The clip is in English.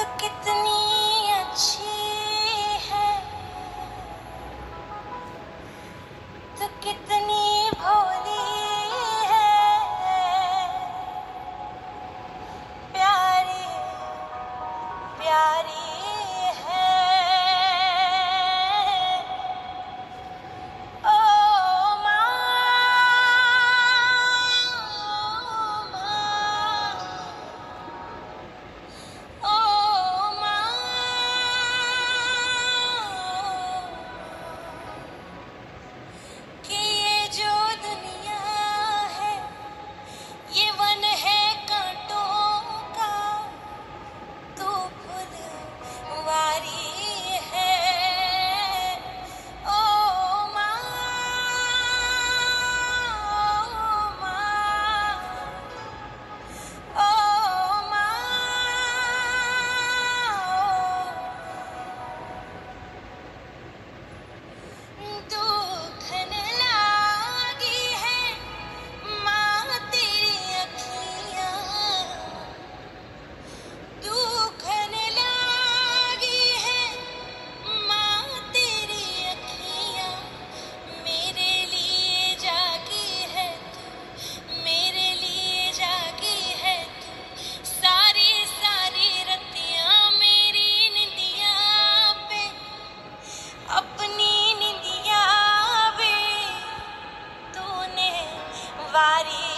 took it somebody